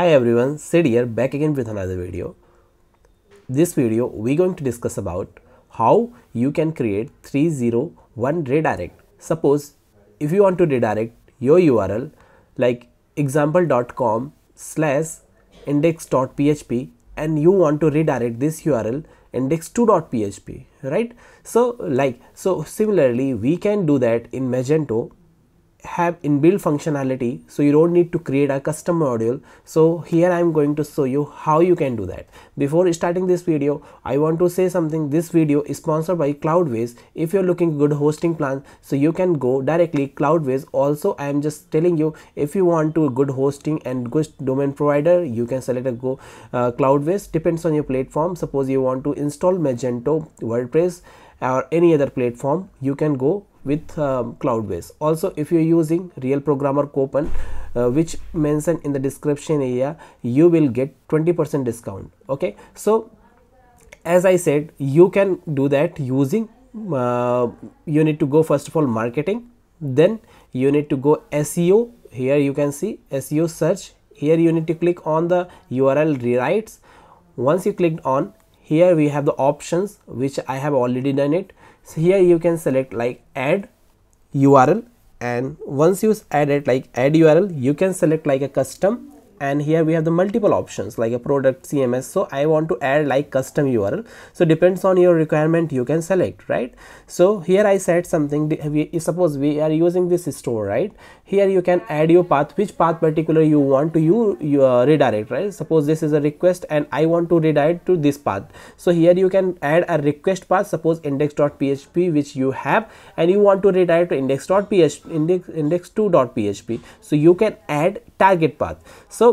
Hi everyone, Sid here back again with another video. This video we're going to discuss about how you can create 301 redirect. Suppose if you want to redirect your URL like example.com slash index.php and you want to redirect this URL index2.php right so like so similarly we can do that in magento have inbuilt functionality so you don't need to create a custom module. So here i am going to show you how you can do that. Before starting this video i want to say something. This video is sponsored by cloudways. If you're looking good hosting plan so you can go directly cloudways. Also i am just telling you if you want to good hosting and good domain provider you can select a go uh, cloudways. Depends on your platform. Suppose you want to install magento wordpress or any other platform you can go with um, cloudways. Also if you're using real programmer coupon uh, which mentioned in the description area you will get 20% discount okay? So as i said you can do that using uh, you need to go first of all marketing then you need to go seo here you can see seo search. Here you need to click on the url rewrites. Once you clicked on here we have the options which i have already done it. So here you can select like add url and once you add it like add url you can select like a custom and here we have the multiple options like a product cms so i want to add like custom url so depends on your requirement you can select right? So here i said something. We, suppose we are using this store right? Here you can add your path which path particular you want to you, you uh, redirect right? Suppose this is a request and i want to redirect to this path. So here you can add a request path. Suppose index.php which you have and you want to redirect to index.php index index2.php so you can add target path. So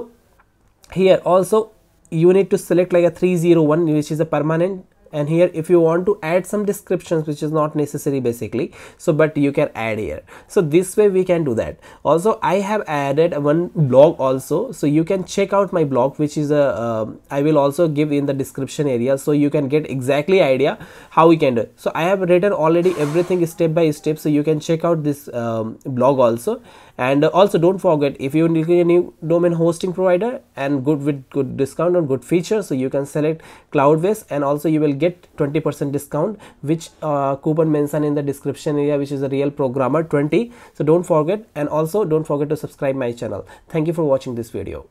here also you need to select like a 301 which is a permanent. And here if you want to add some descriptions which is not necessary basically. So but you can add here. So this way we can do that. Also i have added one blog also. So you can check out my blog which is a uh, I will also give in the description area so you can get exactly idea how we can do it. so i have written already everything step by step. So you can check out this um, blog also and also don't forget if you need a new domain hosting provider and good with good discount and good features so you can select cloudways and also you will get 20% discount which uh, coupon mentioned in the description area which is a real programmer 20 so don't forget and also don't forget to subscribe my channel. Thank you for watching this video